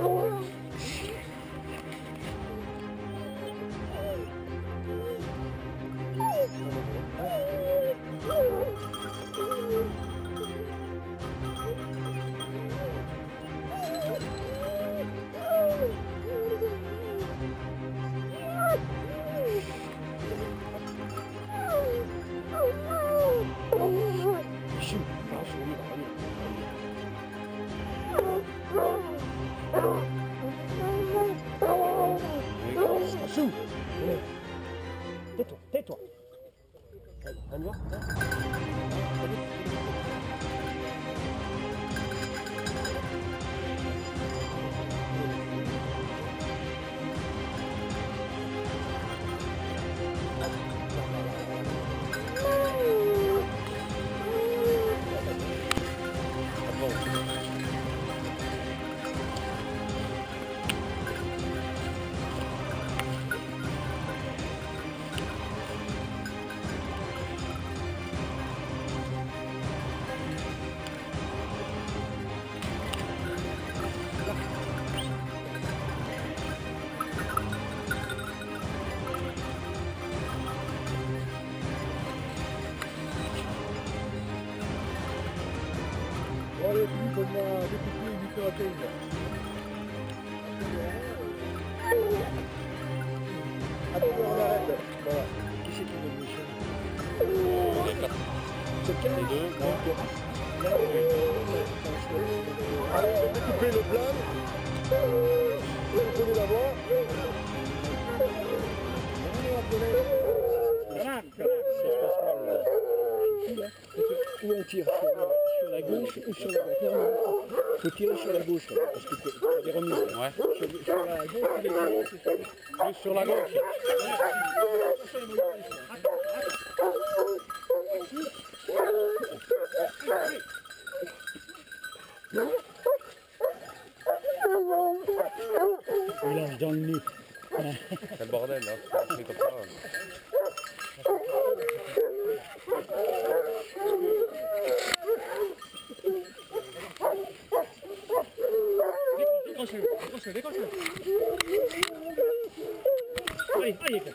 어. Tais-toi, tais-toi C'est Les deux, Allez, je vais couper le blanc. Vous prenez la voix. Où on tire Sur la gauche ou sur la droite Il faut tirer sur la gauche, parce que tu as des. Sur, sur la gauche, ça. Plus sur la gauche. Il lance dans le nez. C'est le bordel là. C'est comme ça. Décroche-le, décroche-le, décroche-le. Allez, allez, quoi.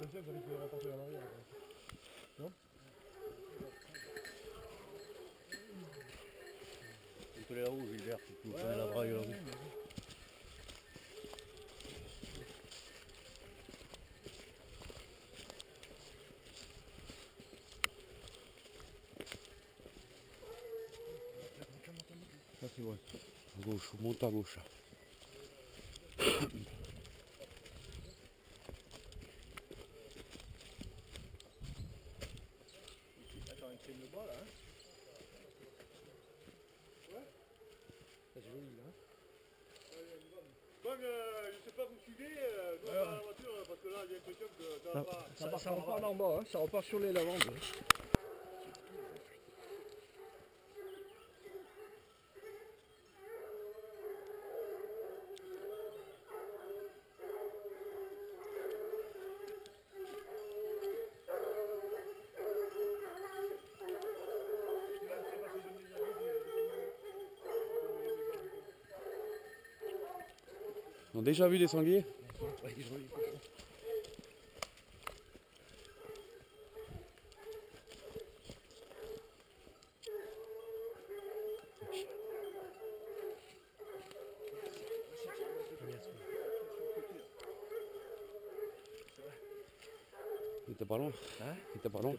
Attention, ça risque de repartir en arrière. Non Tu les rouges, Gilbert, si tu connais la braille là. Ça c'est bon. À gauche, monte à gauche. Attends, il filme le bas là. Hein ouais Ça c'est joli là. Donc, euh, je sais pas, vous suivez, euh, dans la voiture, parce que là, j'ai l'impression que ça va pas. Ça, ça repart en bas, hein. ça repart sur les lavandes. Ils ont déjà vu des sangliers? Était pas loin. Hein? Il était pas loin.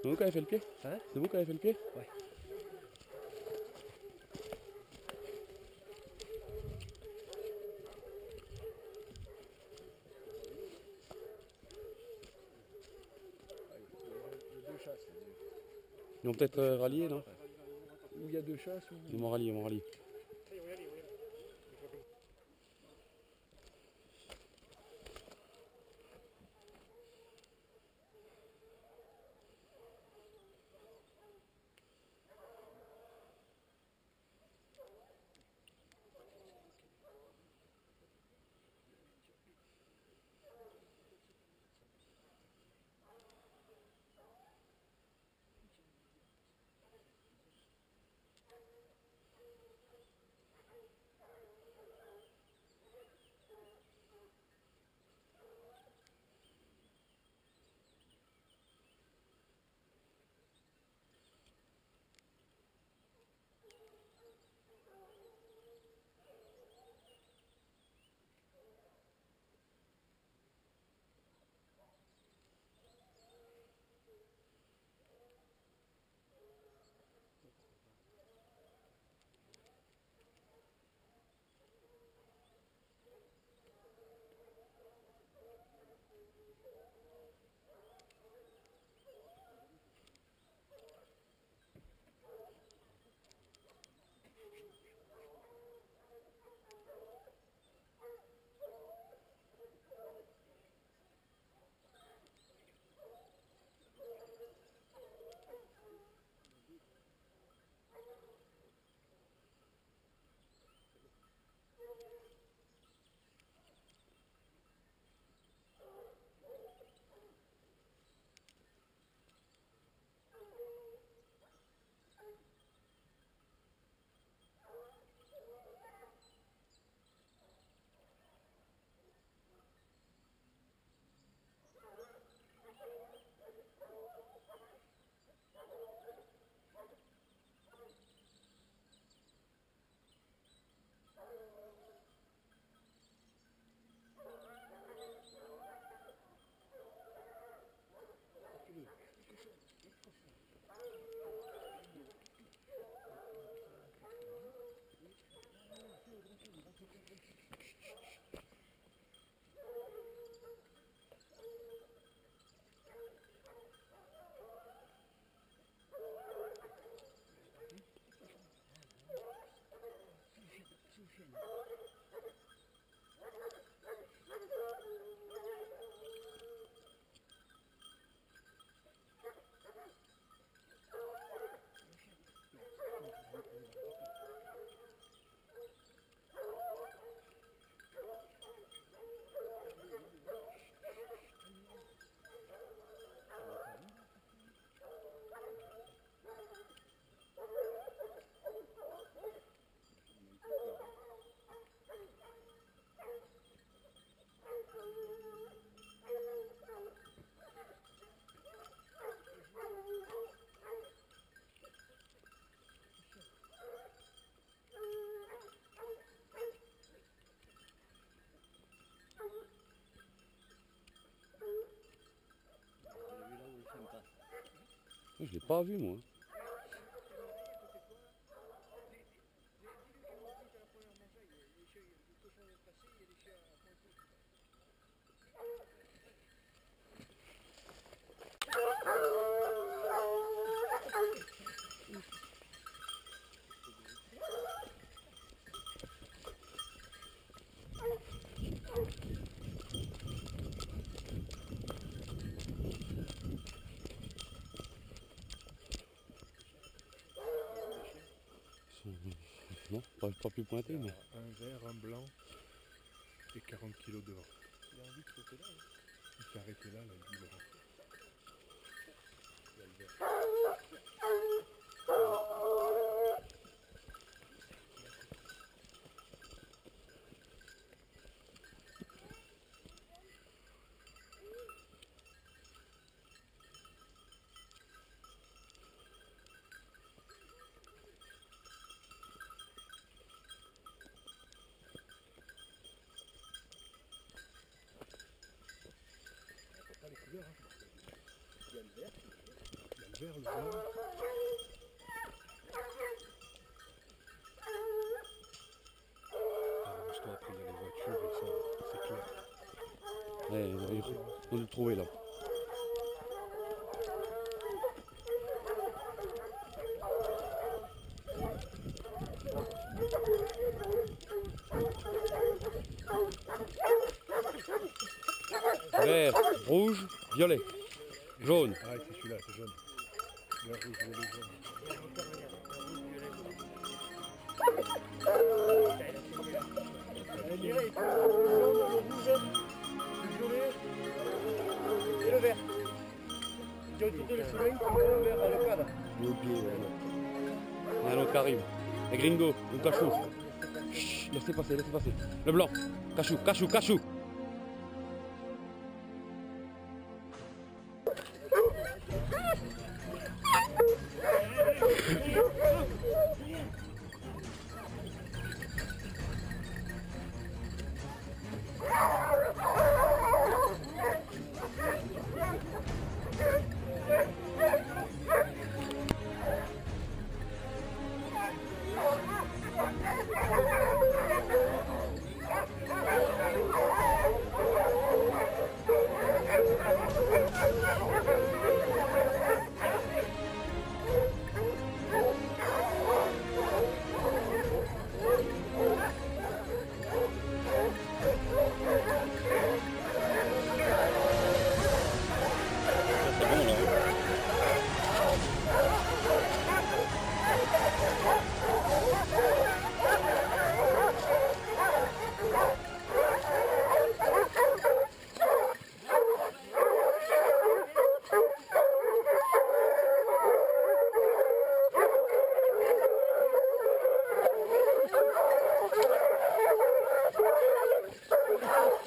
C'est vous qui avez fait le pied? Hein? C'est vous qui avez fait le pied? Ouais. Ils vont peut-être euh, rallier, non? Il y a deux chasses ou... Ils vont rallier, ils vont rallier. Je l'ai pas vu, moi. Ils sont- Non, pas, pas plus pointé, mais. Un vert, un blanc et 40 kilos de vent. Il a envie de sauter là. hein. Il s'est arrêté là, là, il vent. Il y a le vert. Couleurs. Hein. Il y a le vert. Il y a le vert, le blanc. Ah, parce qu'après, il y a les voitures et ça, c'est clair. Ouais, on va- on va le trouver là. Violet, jaune. Ah, c'est celui-là, c'est jaune. Le violet, le le le et le vert. Ils ont quitté le le vert le. Il un autre gringos, un cachou. Laissez passer, laissez passer. Le blanc, cachou, cachou, cachou.